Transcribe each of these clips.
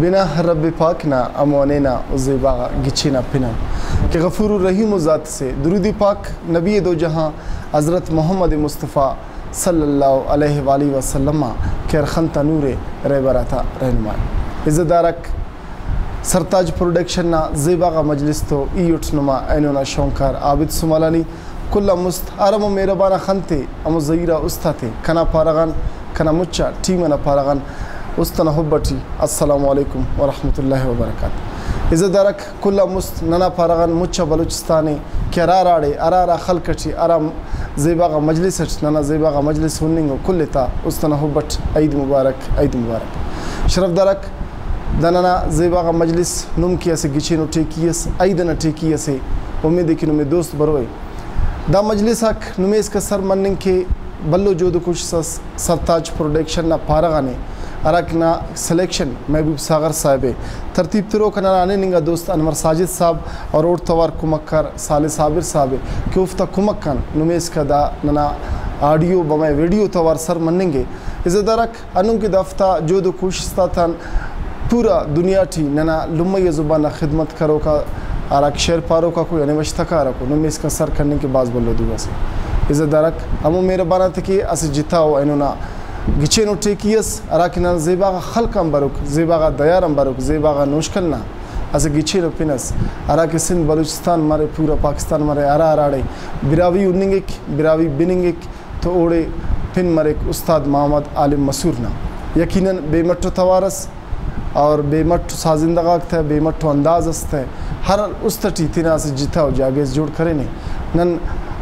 بنا رب پاک نا امونینا زیبا گچینا پنن کہ غفور الرحیم ذات سے درودی پاک نبی دو جہاں حضرت محمد مصطفیٰ صلی اللہ علیہ وآلہ وسلم کیر خنتا نور ریبراتا رہنما عزت دارک سرتاج پروڈکشن نا زیباغا مجلس تو ای اٹھ نما اینونا شونکار عابد سمالانی کلا مست آرم و میربانا خنتے امو زیرہ استاتے کنا پارغان کنا مچا ٹیمنا پارغان استنا حبتي السلام علیکم ورحمت الله وبرکاته اذا درک کل مست ننا فارغن مچ بلوچستاني کرا راړي ارارا خلکټي ارام زیباغه مجلس ننا زیباغه مجلس وننګو کل تا استنا حبت عيد مبارک عيد مبارک شرف درک دننا زیباغه مجلس نوم کیسه گچینو ټیکیس عيدنه ټیکیس امید کینو می دوست بروي دا مجلس حق نومیس کا سر منن کې بلو جوړ کوشش سرتاج پروډکشن نه پارغانه اراکنا سلیکشن محبوب ساغر صاحب ترتیب ترو کنا ننگا دوست انور ساجد صاحب اور اوٹ توار کمکر سال صابر صاحب کہ کمکن نمیز کا دا ننا آڈیو بمائے ویڈیو توار سر مننگے۔ عزت دارک انوں کی دفتا جودو کوشستا تھا پورا دنیا ٹھی ننا لمی زبانہ خدمت کرو کا آراک شیر پارو کا کوئی یعنی وشتکا رکھو نمی کا سر کرنے کے بعض بلو دیگا سے عزت دارک ہمو میرے بانا تھے کہ اسے جتا ہو اینونا نو ٹیکیس اراکنا زیباغا خلقم بروک زیباغا دیارم بروک زیباغا نوشکلنا. اسے گچے نو پینس اراک سندھ، بلوچستان مارے پورا پاکستان مارے ارا اراڑے. براوی اننگک براوی بننگک، تو اوڑے پن مرک استاد محمد عالم مسورنا. یقیناً بے مٹو توارس اور بے مٹ سازندگاک تھے، بے مٹو انداز است ہے ہر استٹی تینا سے جتا ہو جاگیز جوڑ کرے نے. نن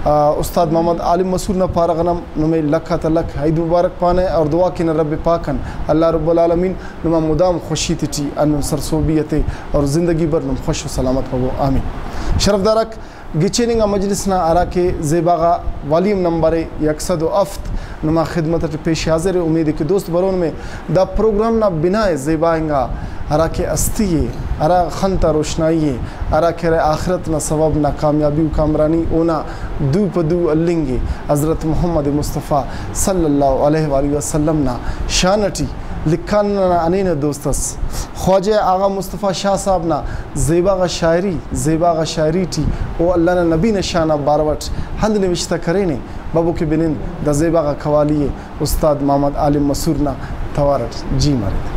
استاد محمد عالم مسعود نه پارغنم نو لکه تلک عيد مبارک پانه اور دعا کین رب پاکن۔ الله رب العالمین نو مدام خوشی تیتی ان سرسوبیت اور زندگی بر نو خوش و سلامت هو آمین۔ شرف دارک گچیننگ مجلس نه اراکه زیباغا volume number 107 numa xidmete peş hazır umidi ki dost baron me da program na binaye zebayinga ارا کې استي ارا خنت روشنايي ارا کې اخرت نه سبب نه کامیابی او کامرانی اونا دو په دو النګي حضرت محمد مصطفی صلی الله علیه و علیه وسلم نا شانټي Likanına anine dostas. خواجه آغا مصطفی شاه صاحب نه زیبا غ شاعری زیبا غ شاعری تی او الله نه نبی نشانه باروت هند نوشته کرینه بابو کې بنین د زیبا غ قوالیه استاد محمد عالم مسور نه توارت جی مرید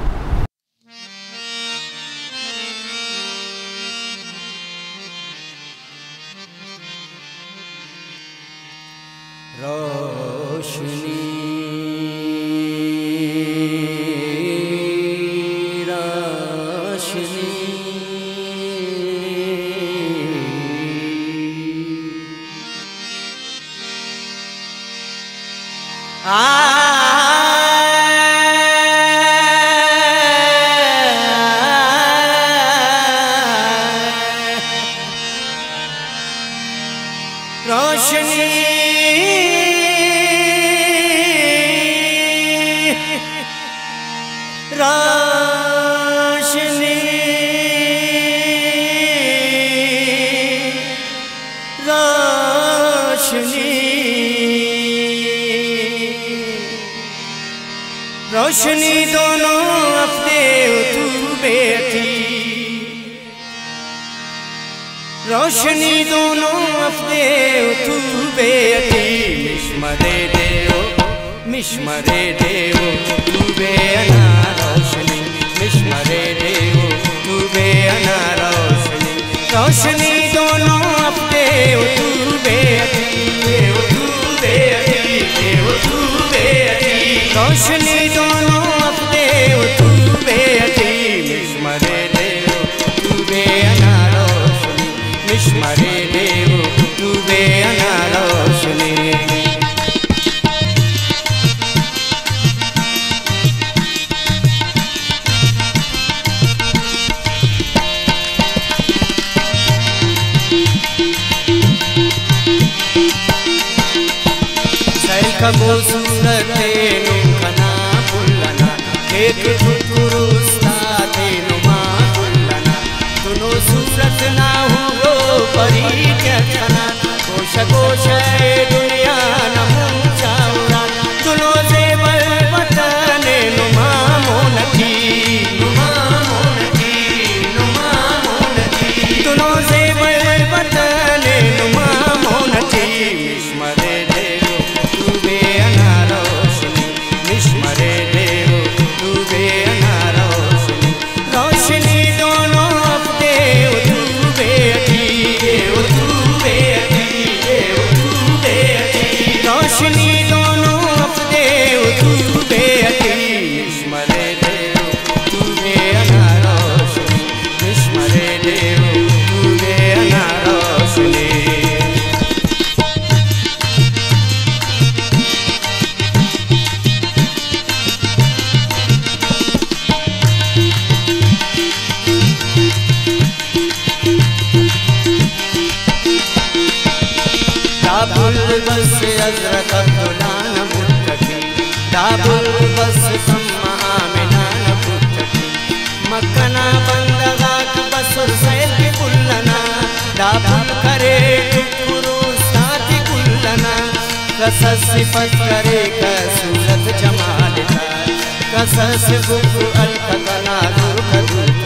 روشنی۔ روشنی۔ روشنی۔ دونوں اپنے تو بیٹھی۔ روشنی دونوں اپنے تو بیٹھی مشمرے دیو مشمرے دیو تو بے انا روشنی۔ مشمرے دیو تو بے انا روشنی۔ روشنی ocean. البس أزرق الدنا نبتكي داب البس ثم آمنا نبتكي مكنا بندغاك بس السيل كلنا داب کرے تکرو ساتھ کلنا قصص صفت کرے کا صورت جمال کا قصص بکو القتنا درکت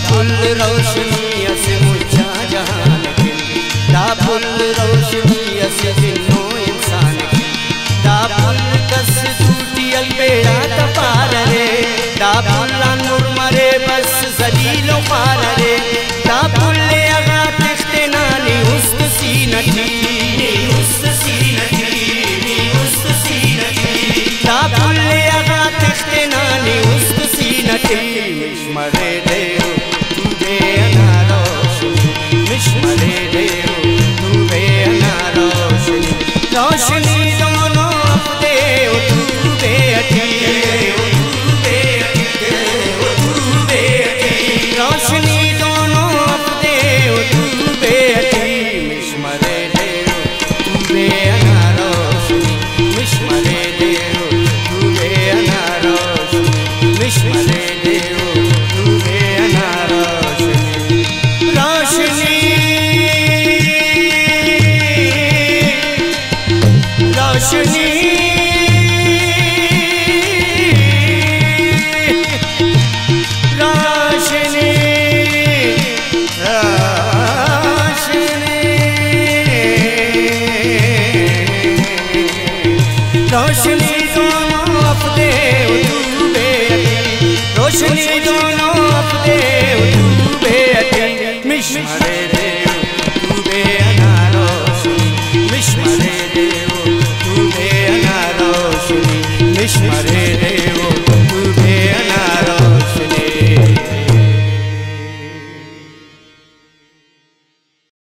پل روشنی سے اونچا جہاں تا پل روشنی سے دلوں انسان تا پل کس جھوٹی البیڑا تپار رے تا پل نور مرے بس زلیل و پار رے تا پل اگا تخت نانی حسن سینتی